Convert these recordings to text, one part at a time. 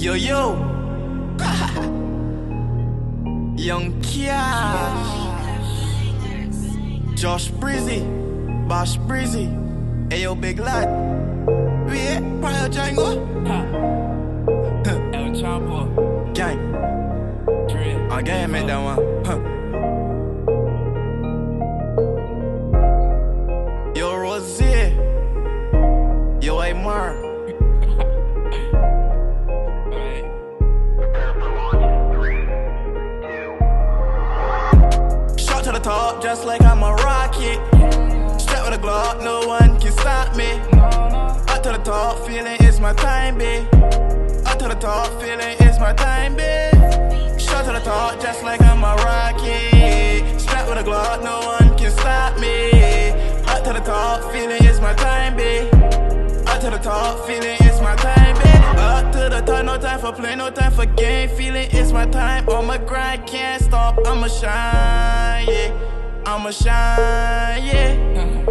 Yo yo, Young Cash, Josh Breezy, Bosh Breezy, Ayo Big Lad, Wait, Prior Django, El Chapo, Gang, can't make that one. Huh. Like I'm a rocket. Strapped with a Glock, no one can stop me. Up to the top, feeling it's my time, babe. Up to the top, feeling it's my time, babe. Shot to the top, just like I'm a rocket. Strapped with a Glock, no one can stop me. Up to the top, feeling it's my time, babe. Up to the top, feeling it's my time, babe. No time for play, no time for game. Feeling it's my time, on my grind, can't stop. I'ma shine, yeah. I'ma shine, yeah.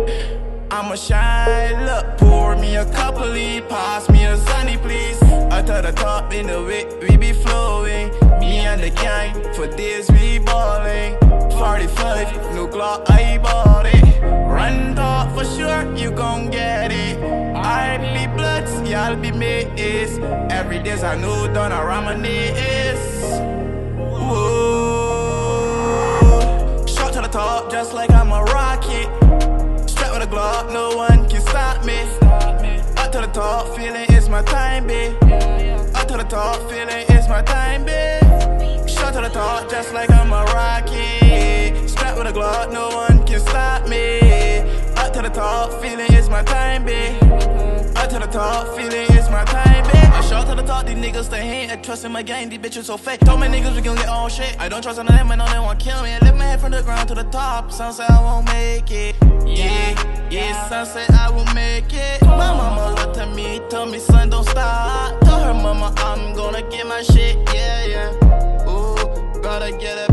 I'ma shine, look, pour me a couple lead, pass me a sunny, please. Up to the top in the way we be flowing. Me and the gang, for this we balling. 45, new Glock, I bought it. Run top for sure, you gon' get it. I be bloods, y'all be mates. Every day's a new done around my knees. Just like I'm a rocket. Strapped with a Glock, no one can stop me. Up to the top, feeling it's my time, babe. Up to the top, feeling it's my time, babe. Shot to the top, just like I'm a rocket. Strapped with a Glock, no one Top, these niggas they hate. I trust in my game, these bitches so fake. Told my niggas we gon' get all shit. I don't trust none of them, I know they won't kill me. I lift my head from the ground to the top. Some say I won't make it. Yeah, yeah, some say I will make it. My mama looked at me, told me, son, don't stop. Told her mama, I'm gonna get my shit, yeah, yeah. Ooh, gotta get it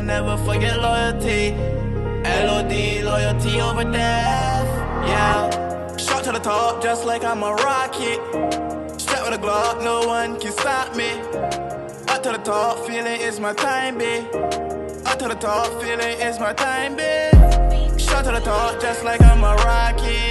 NFL never forget loyalty. LOD, loyalty over death. Yeah. Shot to the top, just like I'm a rocket. Strapped with a Glock, no one can stop me. Up to the top, feeling it's my time, babe. Up to the top, feeling it's my time, babe. Shot to the top, just like I'm a rocket.